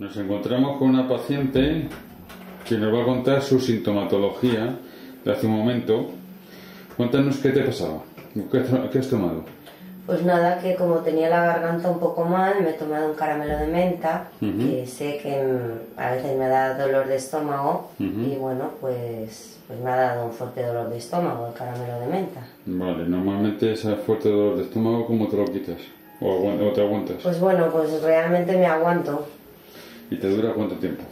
Nos encontramos con una paciente que nos va a contar su sintomatología de hace un momento. Cuéntanos qué te pasaba, qué, has tomado. Pues nada, que como tenía la garganta un poco mal, me he tomado un caramelo de menta, que sé que a veces me da dolor de estómago y bueno, pues, pues me ha dado un fuerte dolor de estómago el caramelo de menta. Vale, normalmente ese fuerte dolor de estómago, ¿cómo te lo quitas? ¿O, te aguantas? Pues bueno, pues realmente me aguanto. ¿Y te dura cuánto tiempo?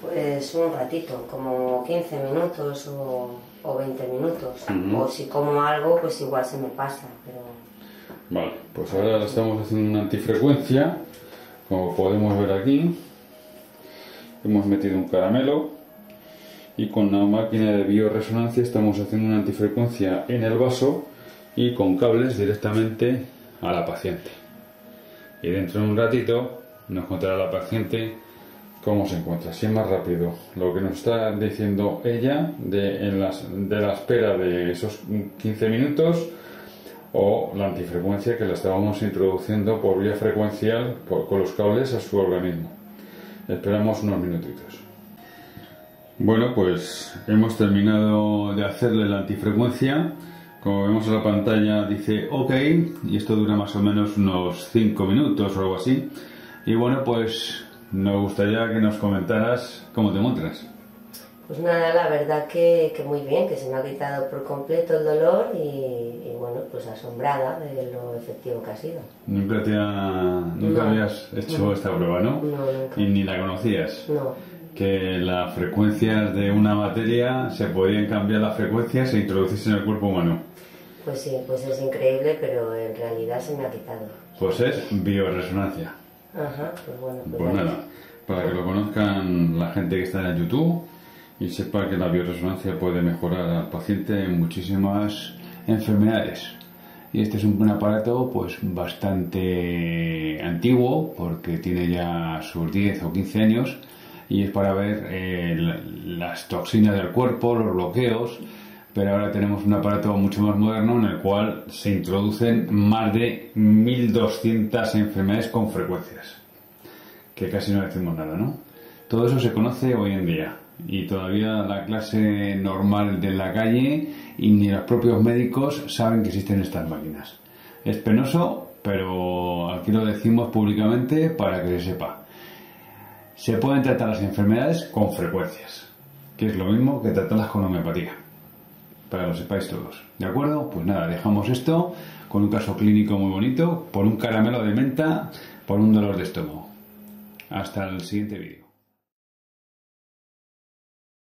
Pues un ratito, como 15 minutos o, o 20 minutos. O si como algo, pues igual se me pasa, pero... Vale, pues ahora estamos haciendo una antifrecuencia, como podemos ver aquí. Hemos metido un caramelo y con la máquina de bioresonancia estamos haciendo una antifrecuencia en el vaso y con cables directamente a la paciente. Y dentro de un ratito nos contará la paciente cómo se encuentra, si es más rápido lo que nos está diciendo ella de, en las, de la espera de esos 15 minutos o la antifrecuencia que la estábamos introduciendo por vía frecuencial con los cables a su organismo. Esperamos unos minutitos. Bueno, pues hemos terminado de hacerle la antifrecuencia. Como vemos en la pantalla dice OK y esto dura más o menos unos 5 minutos o algo así. Y bueno, pues nos gustaría que nos comentaras cómo te encuentras. Pues nada, la verdad que, muy bien, que se me ha quitado por completo el dolor y, bueno, pues asombrada de lo efectivo que ha sido. Nunca te nunca habías hecho esta prueba, ¿no? No, nunca. Y ni la conocías. No. Que las frecuencias de una materia se podían cambiar las frecuencias e introducirse en el cuerpo humano. Pues sí, pues es increíble, pero en realidad se me ha quitado. Pues es bioresonancia. Ajá, pues bueno. Pues, pues nada, para que lo conozcan la gente que está en YouTube y sepa que la bioresonancia puede mejorar al paciente en muchísimas enfermedades. Y este es un aparato pues bastante antiguo porque tiene ya sus 10 o 15 años y es para ver eh, las toxinas del cuerpo, los bloqueos, pero ahora tenemos un aparato mucho más moderno en el cual se introducen más de 1200 enfermedades con frecuencias, que casi no decimos nada, ¿no? Todo eso se conoce hoy en día y todavía la clase normal de la calle y ni los propios médicos saben que existen estas máquinas. Es penoso, pero aquí lo decimos públicamente para que se sepa. Se pueden tratar las enfermedades con frecuencias, que es lo mismo que tratarlas con homeopatía, para que lo sepáis todos. ¿De acuerdo? Pues nada, dejamos esto con un caso clínico muy bonito, por un caramelo de menta, por un dolor de estómago. Hasta el siguiente vídeo.